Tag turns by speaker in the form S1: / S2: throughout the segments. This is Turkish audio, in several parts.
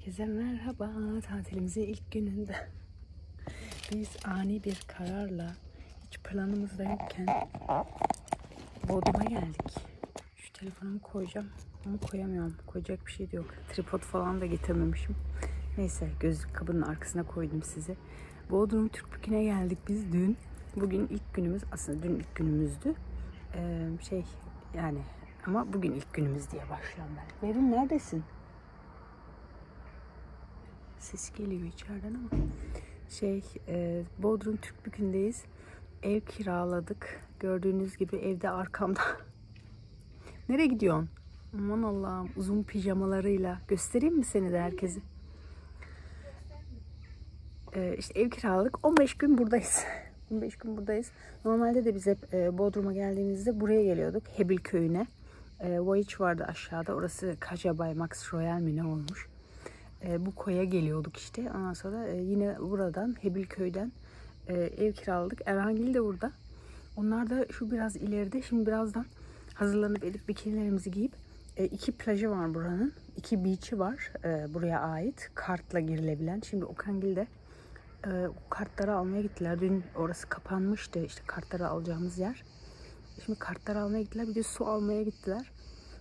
S1: Herkese merhaba. Tatilimizin ilk gününde. Biz ani bir kararla hiç planımızda yokken Bodrum'a geldik. Şu telefonumu koyacağım ama koyamıyorum. Koyacak bir şey de yok. Tripod falan da getirmemişim. Neyse gözlük kabının arkasına koydum size. Bodrum Türk Bükü'ne geldik biz dün. Bugün ilk günümüz aslında dün ilk günümüzdü. Ee, şey yani ama bugün ilk günümüz diye başlıyorum ben. Berin neredesin? Ses geliyor içeriden ama. Şey, e, Bodrum Türkbükü'ndeyiz. Ev kiraladık. Gördüğünüz gibi evde arkamda. Nereye gidiyorsun? Aman Allah'ım uzun pijamalarıyla. Göstereyim mi seni de herkese? E, işte ev kiraladık. 15 gün buradayız. 15 gün buradayız. Normalde de biz hep e, Bodrum'a geldiğimizde buraya geliyorduk. Hebil köyüne. E, Voyage vardı aşağıda. Orası Kacabay Max Royal mi ne olmuş? E, bu koya geliyorduk işte. Ondan sonra e, yine buradan Hebilköy'den e, ev kiraladık. Erhangil de burada. Onlar da şu biraz ileride. Şimdi birazdan hazırlanıp edip bikinilerimizi giyip e, iki plajı var buranın. iki beach'i var e, buraya ait. Kartla girilebilen. Şimdi Okangil'de e, kartları almaya gittiler. Dün orası kapanmıştı. işte kartları alacağımız yer. Şimdi kartları almaya gittiler. Bir de su almaya gittiler.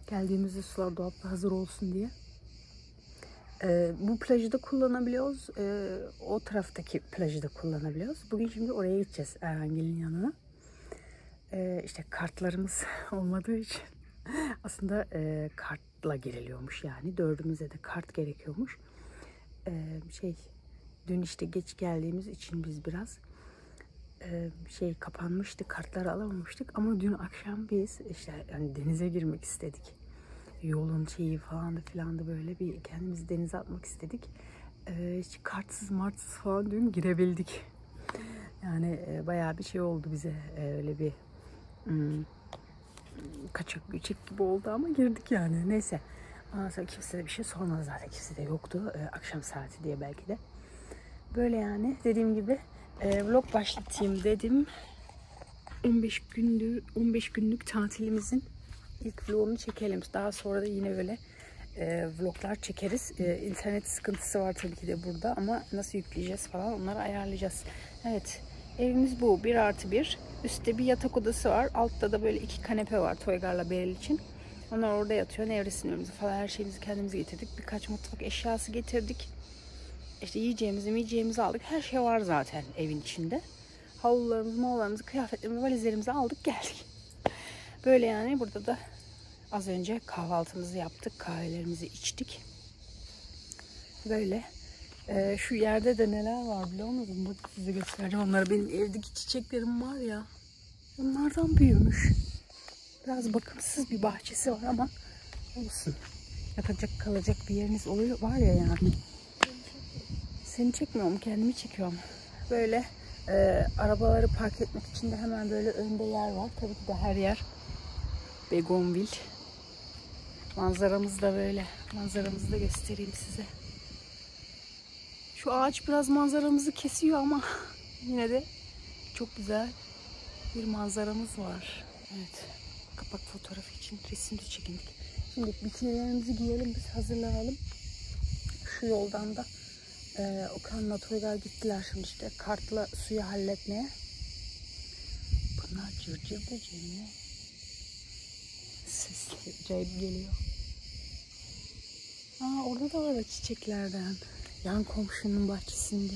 S1: Geldiğimizde sular dolapta hazır olsun diye. Ee, bu plajı da kullanabiliyoruz. Ee, o taraftaki plajı da kullanabiliyoruz. Bugün şimdi oraya gideceğiz Erhangil'in yanına. Ee, işte kartlarımız olmadığı için aslında e, kartla giriliyormuş yani. Dördümüze de kart gerekiyormuş. Ee, şey dün işte geç geldiğimiz için biz biraz e, şey kapanmıştı. Kartları alamamıştık ama dün akşam biz işte yani denize girmek istedik yolun şeyi falan da filan da böyle bir kendimizi denize atmak istedik. Ee, hiç kartsız martsız falan dün girebildik. Yani e, bayağı bir şey oldu bize e, öyle bir hmm, kaçak göçek gibi oldu ama girdik yani neyse. Ondan sonra kimse de bir şey sormadı zaten kimse de yoktu e, akşam saati diye belki de. Böyle yani dediğim gibi e, vlog başlatayım dedim. 15 gündür 15 günlük tatilimizin ilk vlogunu çekelim. Daha sonra da yine böyle e, vloglar çekeriz. E, internet sıkıntısı var tabii ki de burada ama nasıl yükleyeceğiz falan onları ayarlayacağız. Evet evimiz bu. 1 artı 1. Üstte bir yatak odası var. Altta da böyle iki kanepe var Toygar'la Beril için. Onlar orada yatıyor. Nevresimlerimizi falan her şeyimizi kendimiz getirdik. Birkaç mutfak eşyası getirdik. İşte yiyeceğimizi yiyeceğimizi aldık. Her şey var zaten evin içinde. Havlularımızı, mağalarımızı, kıyafetlerimizi, valizlerimizi aldık geldik. Böyle yani burada da az önce kahvaltımızı yaptık. Kahvelerimizi içtik. Böyle. Ee, şu yerde de neler var biliyor musunuz? Bak size göstereceğim onları. Benim evdeki çiçeklerim var ya. Onlardan büyümüş. Biraz bakımsız bir bahçesi var ama olsun. Yapacak kalacak bir yeriniz oluyor var ya yani. Seni çekmiyorum kendimi çekiyorum. Böyle e, arabaları park etmek için de hemen böyle önde yer var. Tabii ki de her yer Begonvil. Manzaramız da böyle. Manzaramızı da göstereyim size. Şu ağaç biraz manzaramızı kesiyor ama yine de çok güzel bir manzaramız var. Evet. Kapak fotoğrafı için resim de çekindik. Şimdi bikinilerimizi giyelim biz hazırlanalım. Şu yoldan da e, Okan'la Toygar gittiler şimdi işte kartla suyu halletmeye. Bunlar cırcır böceği? Sesli acayip geliyor. Aa orada da var çiçeklerden. Yan komşunun bahçesinde.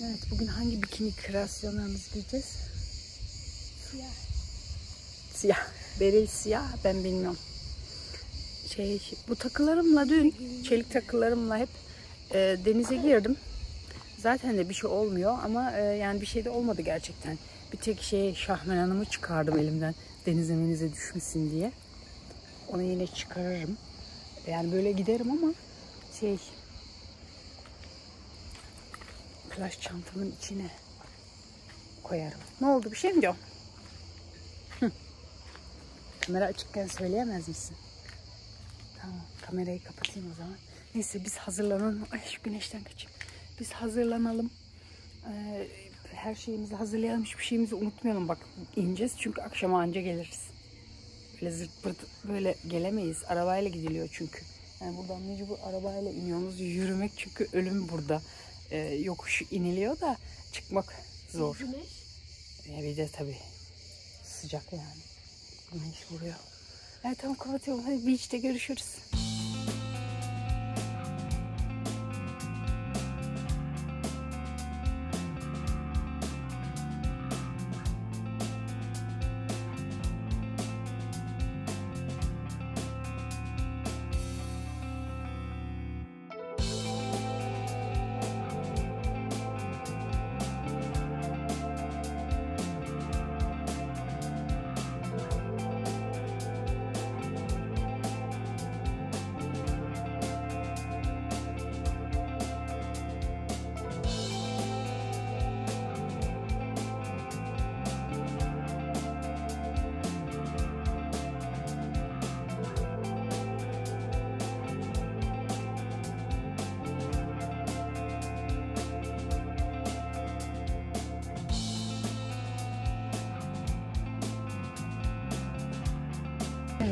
S1: Evet bugün hangi bikini kreasyonlarımızı giyeceğiz? Siyah. Siyah. Beril siyah ben bilmiyorum. Şey, bu takılarımla dün çelik takılarımla hep e, denize girdim. Zaten de bir şey olmuyor ama e, yani bir şey de olmadı gerçekten. Bir tek şey Şahmen Hanım'ı çıkardım elimden denize menize düşmesin diye. Onu yine çıkarırım. Yani böyle giderim ama şey plaj çantamın içine koyarım. Ne oldu bir şey mi diyor? Kamera açıkken söyleyemez misin? Tamam kamerayı kapatayım o zaman. Neyse biz hazırlanalım. Ay şu güneşten kaçayım. Biz hazırlanalım. Ee, her şeyimizi hazırlayalım. Hiçbir şeyimizi unutmayalım. Bak ineceğiz çünkü akşama anca geliriz. Böyle zırt pırt böyle gelemeyiz. Arabayla gidiliyor çünkü. Yani buradan mecbur arabayla iniyorsunuz. Yürümek çünkü ölüm burada. Ee, yokuş iniliyor da çıkmak zor.
S2: Güneş.
S1: Ya bir de tabii sıcak yani. Güneş vuruyor. Evet tamam kapatıyorum. Hadi beach'te görüşürüz.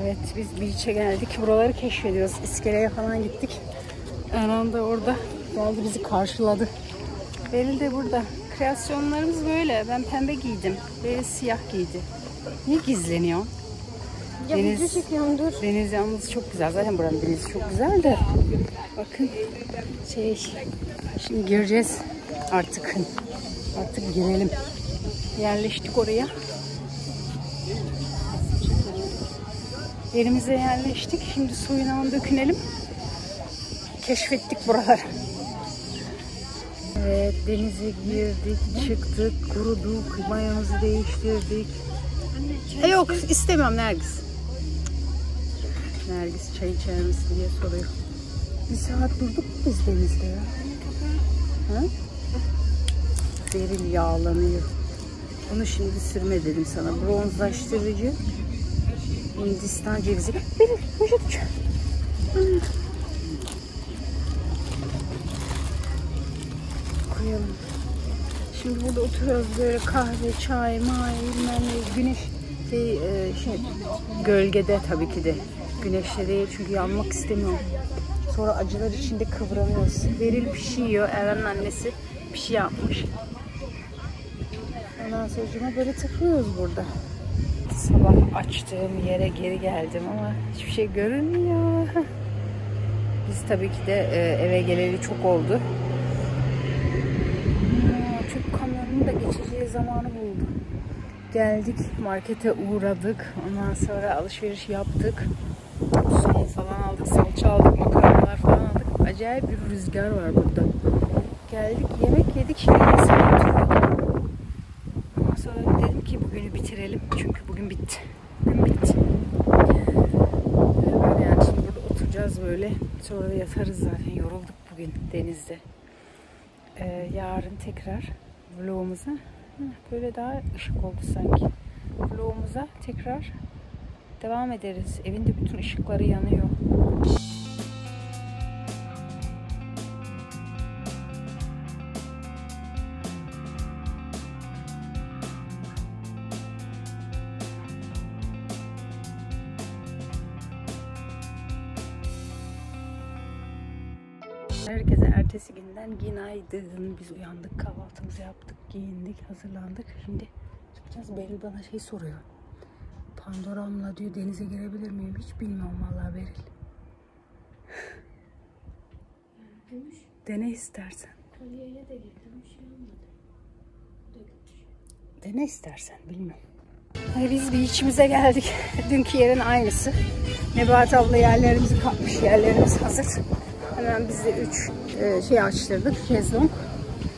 S1: Evet biz beach'e geldik. Buraları keşfediyoruz. İskeleye falan gittik. Erhan da orada geldi bizi karşıladı. Beril de burada. Kreasyonlarımız böyle. Ben pembe giydim. Beril siyah giydi. Niye gizleniyor?
S2: Ya
S1: Deniz-
S2: dur.
S1: Deniz yalnız çok güzel. Zaten buranın denizi çok güzel de. Bakın şey şimdi gireceğiz artık. Artık girelim. Yerleştik oraya. Yerimize yerleştik. Şimdi suyuna dökünelim. Keşfettik buraları. Evet denize girdik, çıktık, kuruduk, mayomuzu değiştirdik. E yok istemem Nergis. Nergis çay içer misin diye soruyor. Bir saat durduk biz denizde ya? Ha? Yağlanıyor. Bunu şimdi sürme dedim sana. Bronzlaştırıcı. Hindistan cevizi. Hoşa düş. Koyalım. Şimdi burada oturuyoruz böyle kahve, çay, may, bilmem ne, güneş şey, şey, gölgede tabii ki de. Güneşte değil çünkü yanmak istemiyorum. Sonra acılar içinde kıvranıyoruz. Beril pişiyor. Eren'in annesi pişi yapmış. Ondan sonra böyle takılıyoruz burada. Sabah açtığım yere geri geldim ama hiçbir şey görünmüyor. Biz tabii ki de e, eve geleli çok oldu. Çöp kamyonunun da geçeceği zamanı buldu. Geldik markete uğradık. Ondan sonra alışveriş yaptık. Soğan falan aldık, salça aldık, makarnalar falan aldık. Acayip bir rüzgar var burada. Geldik yemek yedik şimdi masaya oturduk. Ondan sonra dedim ki bugünü bitirelim. Çünkü bugün bitti. Bugün bitti. Böyle yani şimdi burada oturacağız böyle. Sonra da yatarız zaten. Yorulduk bugün denizde. Ee, yarın tekrar vlogumuza böyle daha ışık oldu sanki. Vlogumuza tekrar devam ederiz. Evin de bütün ışıkları yanıyor. Günaydın. Biz uyandık, kahvaltımızı yaptık, giyindik, hazırlandık. Şimdi çıkacağız. Beril bana şey soruyor. Pandoramla diyor denize girebilir miyim? Hiç bilmiyorum vallahi Beril.
S2: Gümüş
S1: Dene istersen.
S2: kolyeyle de. Bir şey olmadı.
S1: Dene istersen bilmiyorum. Biz bir içimize geldik. Dünkü yerin aynısı. Nebahat abla yerlerimizi kapmış. Yerlerimiz hazır. Hemen biz de üç e, şey açtırdık. Şezlong.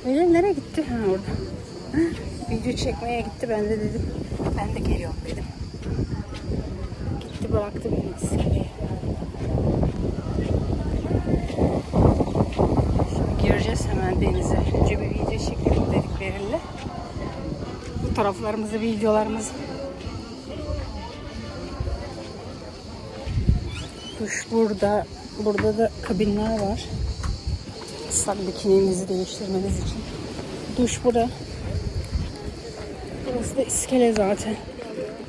S1: Beril nereye gitti? Ha orada. Video çekmeye gitti. Ben de dedim. Ben de geliyorum dedim. Gitti bıraktı beni iskeleye. Şimdi gireceğiz hemen denize. Önce video çekelim dedik Beril'le. Fotoğraflarımızı, videolarımızı. Duş burada. Burada da kabinler var. Islak bikininizi değiştirmeniz için. Duş burada. Burası da iskele zaten.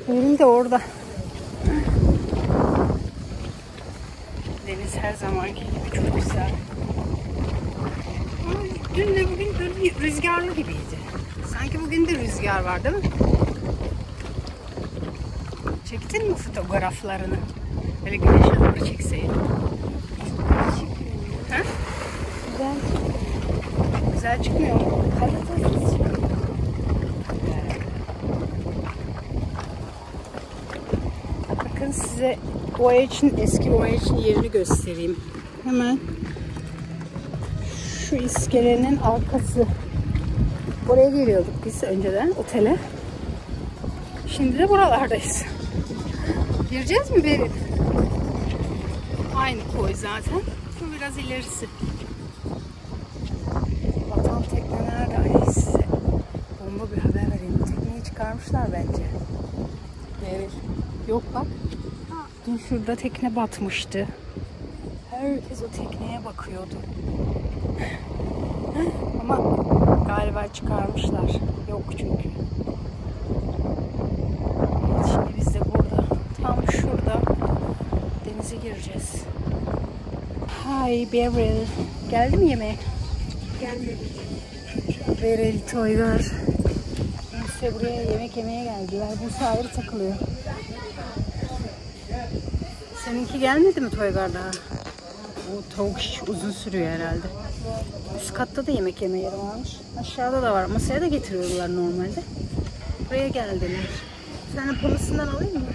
S1: Benim de orada. Deniz her zamanki gibi çok güzel. Ama dün de bugün böyle rüzgarlı gibiydi. Sanki bugün de rüzgar var değil mi? Çektin mi fotoğraflarını? Böyle güneşe doğru çekseydin.
S2: Güzel.
S1: Güzel çıkmıyor mu?
S2: Kalitesiz çıkıyor.
S1: Bakın size Voyage'in eski Voyage'in yerini göstereyim. Hemen şu iskelenin arkası. Oraya geliyorduk biz önceden otele. Şimdi de buralardayız. Gireceğiz mi Beril? Aynı koy zaten. Şu biraz ilerisi. Vatan tekne nerede? Ay size bomba bir haber vereyim. Tekneyi çıkarmışlar bence. Beril. Yok bak. Dün şurada tekne batmıştı. Herkes o tekneye bakıyordu. Ama galiba çıkarmışlar. Yok çünkü. Evet, şimdi biz de burada tam şurada denize gireceğiz. Hi Beryl. Geldi mi yemeğe?
S2: Gelmedi.
S1: Beryl, Toygar. Buse buraya yemek yemeye geldiler. Buse ayrı takılıyor. Seninki gelmedi mi Toygar daha? O tavuk şiş uzun sürüyor herhalde. Üst katta da yemek yeme yeri varmış. Aşağıda da var. Masaya da getiriyorlar normalde. Buraya geldiler. Sen de pamasından alayım mı?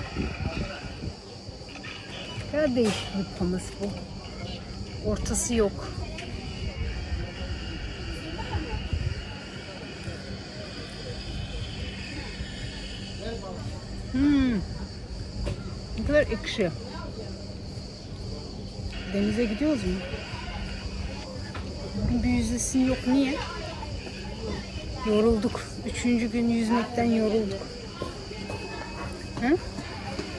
S1: Ya değişik bir pamas bu. Ortası yok. Hmm. Ne kadar ekşi. Denize gidiyoruz mu? Bugün bir yüzesin yok. Niye? Yorulduk. Üçüncü gün yüzmekten yorulduk. He?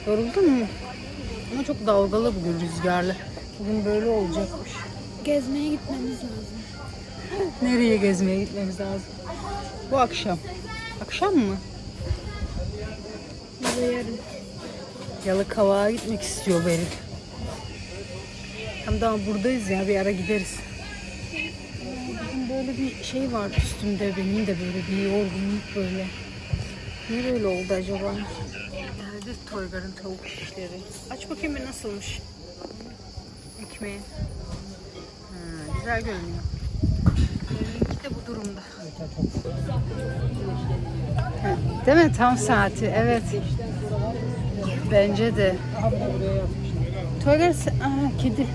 S1: Yoruldun mu? Ama çok dalgalı bugün rüzgarlı. Bugün böyle olacakmış.
S2: Gezmeye gitmemiz lazım.
S1: Nereye gezmeye gitmemiz lazım? Bu akşam. Akşam mı?
S2: Yarın.
S1: Yalıkavak'a gitmek istiyor Beril. Hem daha buradayız ya bir ara gideriz. Bugün böyle bir şey var üstümde benim de böyle bir yorgunluk böyle. Niye böyle oldu acaba? Geldi Toygar'ın tavuk şişleri. Aç bakayım bir nasılmış. Ekmeği. Ha, güzel görünüyor. Benimki de bu durumda. Ha, Değil mi? Tam saati. Evet. Bence de. Toygar Aa, kedi.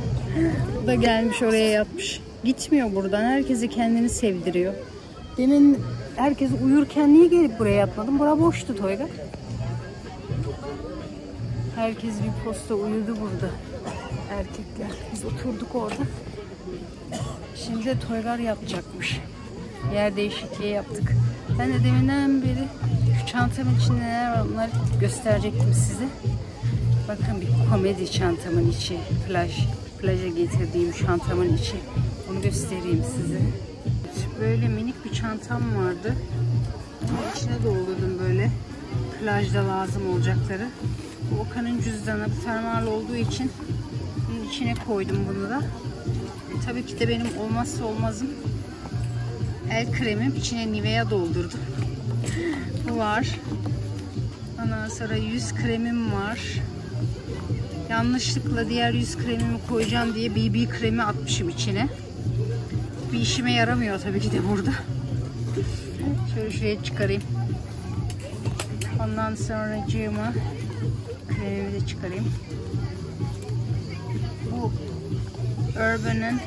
S1: Bu da gelmiş oraya yatmış. Gitmiyor buradan. Herkesi kendini sevdiriyor. Demin herkes uyurken niye gelip buraya yatmadın? Bura boştu Toygar. Herkes bir posta uyudu burada. Erkekler. Biz oturduk orada. Şimdi de Toygar yapacakmış. Yer değişikliği yaptık. Ben de deminden beri çantamın içinde neler var onları gösterecektim size. Bakın bir komedi çantamın içi, plaj, plaja getirdiğim çantamın içi. Onu göstereyim size. Böyle minik bir çantam vardı. Onun içine doldurdum böyle plajda lazım olacakları. Bu Okan'ın cüzdanı fermuarlı olduğu için bunun içine koydum bunu da. E, tabii ki de benim olmazsa olmazım el kremim içine Nivea doldurdum. Bu var. Ondan sonra yüz kremim var. Yanlışlıkla diğer yüz kremimi koyacağım diye BB kremi atmışım içine. Bir işime yaramıyor tabii ki de burada. Şöyle şuraya çıkarayım. Ondan sonra cığıma kremimi de çıkarayım. Bu Urban'ın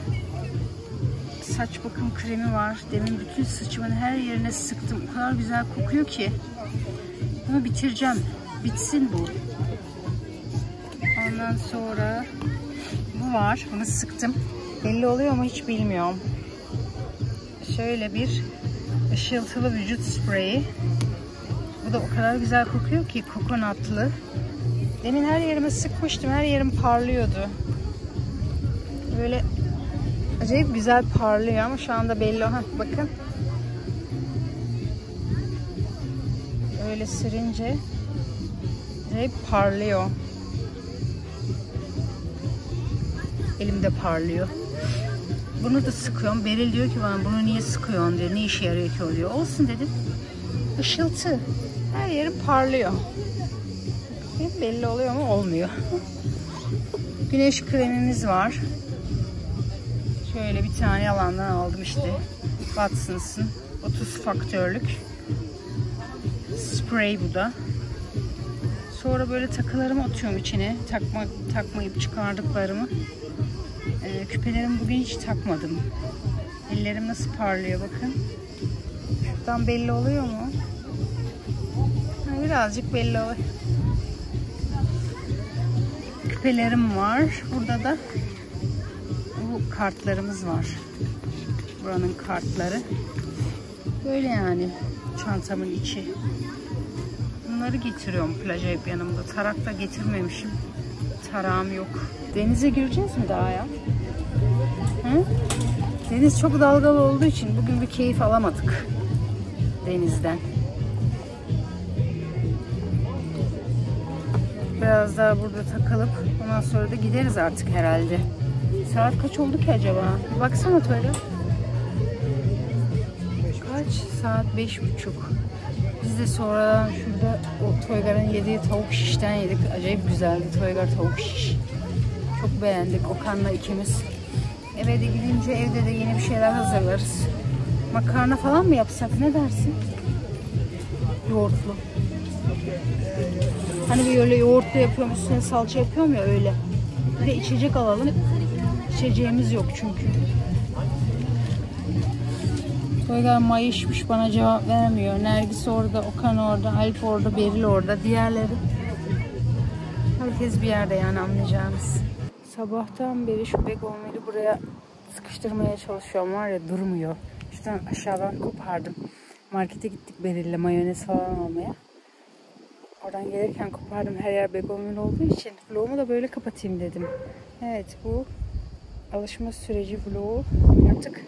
S1: saç bakım kremi var. Demin bütün saçımın her yerine sıktım. O kadar güzel kokuyor ki. Bunu bitireceğim. Bitsin bu. Ondan sonra bu var. Bunu sıktım. Belli oluyor mu hiç bilmiyorum. Şöyle bir ışıltılı vücut spreyi. Bu da o kadar güzel kokuyor ki kokonatlı. Demin her yerime sıkmıştım. Her yerim parlıyordu. Böyle acayip güzel parlıyor ama şu anda belli. Ha, bakın. Öyle sürünce acayip parlıyor. Elimde parlıyor. Bunu da sıkıyorum. Beril diyor ki bana bunu niye sıkıyorsun diyor. Ne işe yarıyor ki o diyor. Olsun dedim. Işıltı. Her yerim parlıyor. Bakayım Belli oluyor mu? Olmuyor. Güneş kremimiz var. Şöyle bir tane yalandan aldım işte. Watsons'ın 30 faktörlük sprey bu da. Sonra böyle takılarımı atıyorum içine. Takma, takmayıp çıkardıklarımı. Ee, küpelerimi bugün hiç takmadım. Ellerim nasıl parlıyor bakın. Şuradan belli oluyor mu? Ha, birazcık belli oluyor. Küpelerim var. Burada da kartlarımız var. Buranın kartları. Böyle yani çantamın içi. Bunları getiriyorum plaja hep yanımda. Tarak da getirmemişim. Tarağım yok. Denize gireceğiz mi daha ya? Hı? Deniz çok dalgalı olduğu için bugün bir keyif alamadık denizden. Biraz daha burada takılıp ondan sonra da gideriz artık herhalde. Saat kaç oldu ki acaba? Bir baksana Toyla. Kaç? Saat beş buçuk. Biz de sonradan şurada o Toygar'ın yediği tavuk şişten yedik. Acayip güzeldi Toygar tavuk şiş. Çok beğendik Okan'la ikimiz. Eve de gidince evde de yeni bir şeyler hazırlarız. Makarna falan mı yapsak ne dersin? Yoğurtlu. Hani bir öyle yoğurtlu yapıyorum üstüne salça yapıyorum ya öyle. Bir de içecek alalım. İçeceğimiz yok çünkü. Toygar mayışmış bana cevap vermiyor. Nergis orada, Okan orada, Alp orada, Beril orada. Diğerleri herkes bir yerde yani anlayacağınız. Sabahtan beri şu begonvili buraya sıkıştırmaya çalışıyorum var ya durmuyor. Şuradan aşağıdan kopardım. Markete gittik Beril'le mayonez falan almaya. Oradan gelirken kopardım her yer begonvil olduğu için vlogumu da böyle kapatayım dedim. Evet bu alışma süreci vlogu artık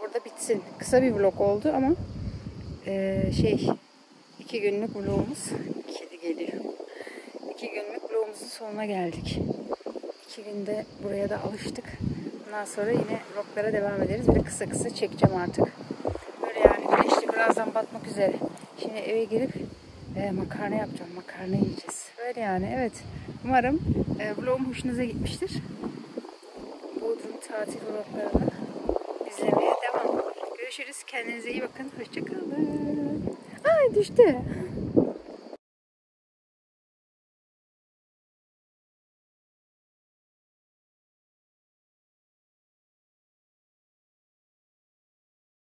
S1: burada bitsin. Kısa bir vlog oldu ama eee, şey iki günlük vlogumuz kedi geliyor. İki günlük vlogumuzun sonuna geldik. İki günde buraya da alıştık. Ondan sonra yine vloglara devam ederiz. De kısa kısa çekeceğim artık. Böyle yani güneş de birazdan batmak üzere. Şimdi eve girip e, makarna yapacağım. Makarna yiyeceğiz. Böyle yani evet. Umarım e, vlogum hoşunuza gitmiştir. Tatil vloglarını izlemeye devam. Görüşürüz. Kendinize iyi bakın. Hoşçakalın. Ay düştü.